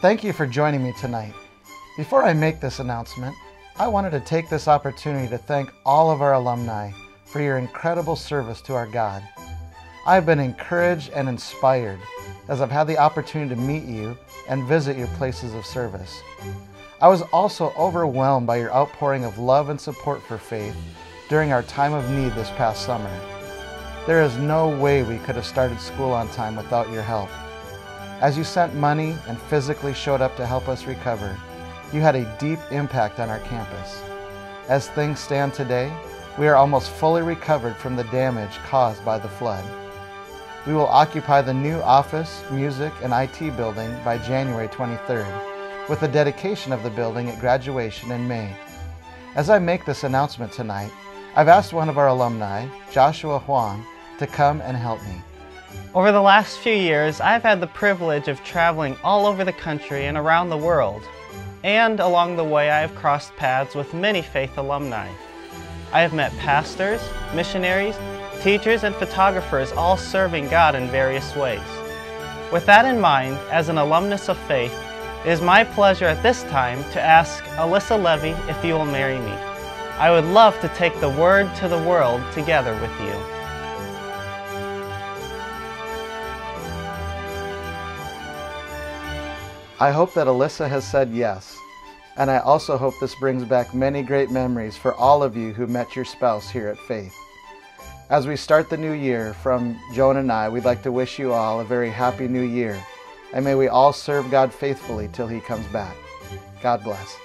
Thank you for joining me tonight. Before I make this announcement, I wanted to take this opportunity to thank all of our alumni for your incredible service to our God. I've been encouraged and inspired as I've had the opportunity to meet you and visit your places of service. I was also overwhelmed by your outpouring of love and support for faith during our time of need this past summer. There is no way we could have started school on time without your help. As you sent money and physically showed up to help us recover, you had a deep impact on our campus. As things stand today, we are almost fully recovered from the damage caused by the flood. We will occupy the new office, music, and IT building by January 23rd, with the dedication of the building at graduation in May. As I make this announcement tonight, I've asked one of our alumni, Joshua Huang, to come and help me. Over the last few years, I've had the privilege of traveling all over the country and around the world. And along the way, I have crossed paths with many faith alumni. I have met pastors, missionaries, teachers, and photographers all serving God in various ways. With that in mind, as an alumnus of faith, it is my pleasure at this time to ask Alyssa Levy if you will marry me. I would love to take the word to the world together with you. I hope that Alyssa has said yes, and I also hope this brings back many great memories for all of you who met your spouse here at Faith. As we start the new year, from Joan and I, we'd like to wish you all a very happy new year, and may we all serve God faithfully till He comes back. God bless.